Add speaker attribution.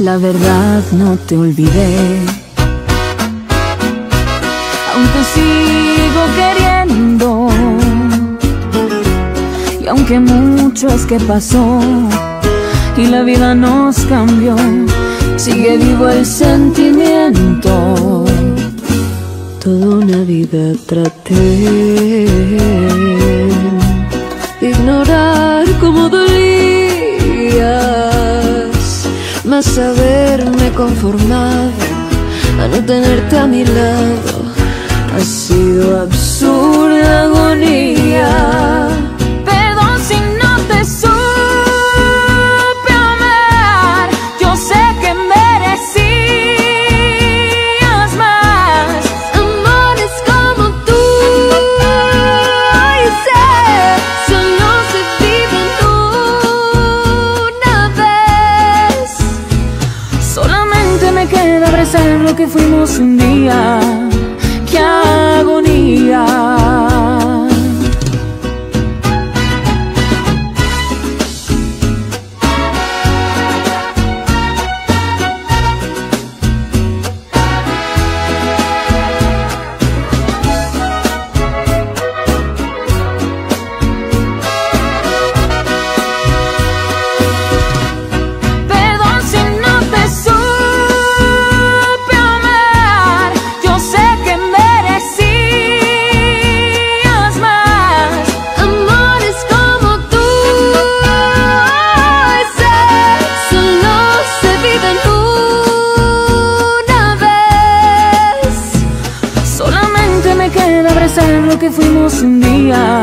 Speaker 1: La verdad no te olvidé. Aún te sigo queriendo. Y aunque mucho es que pasó y la vida nos cambió, sigue vivo el sentimiento. Toda una vida traté ignorar conformado a no tenerte a mi lado ha sido absurda me queda abrazar lo que fuimos un día. lo que fuimos un día.